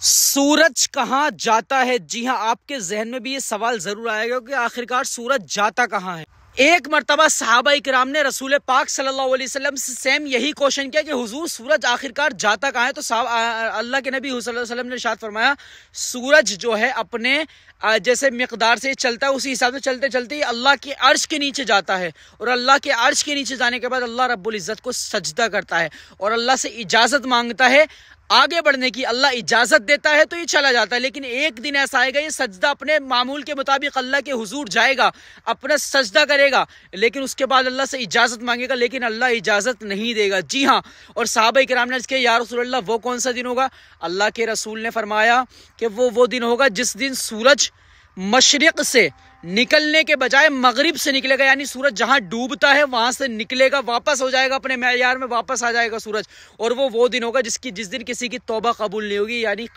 सूरज कहाँ जाता है? जी हाँ आपके जहन में भी ये सवाल ज़रूर आएगा कि आखिरकार सूरज जाता कहाँ है? एक मरतबा साहबा कराम ने रसूल पाक सल्लल्लाहु अलैहि वसल्लम से सेम यही क्वेश्चन किया कि हुजूर सूरज आखिरकार जाता कहाँ है? तो अल्लाह के नबी वसल्लम ने शाद फरमाया, सूरज जो है अपने जैसे मकदार से चलता है, उसी हिसाब से चलते चलते अल्लाह के अर्श के नीचे जाता है। और अल्लाह के अर्श के नीचे जाने के बाद अल्लाह रब्बुल इज़्ज़त को सजदा करता है। और अल्लाह से इजाज़त माँगता है आगे बढ़ने की अल्लाह इजाज़त देता है तो ये चला जाता है। लेकिन एक दिन ऐसा आएगा, ये सजदा अपने मामूल के मुताबिक अल्लाह के हुजूर जाएगा, अपना सजदा करेगा, लेकिन उसके बाद अल्लाह से इजाज़त मांगेगा, लेकिन अल्लाह इजाज़त नहीं देगा। जी हाँ और साहब कराम ने इसके यार रसूल वो कौन सा दिन होगा? अल्लाह के रसूल ने फरमाया कि वो वो दिन होगा जिस दिन सूरज मशरक से निकलने के बजाय मगरिब से निकलेगा, यानी सूरज जहाँ डूबता है, वहाँ से निकलेगा, वापस हो जाएगा अपने मैार में, वापस आ जाएगा सूरज। और वो वो दिन होगा जिसकी, जिस दिन किसी की तोबा कबूल नहीं होगी, यानी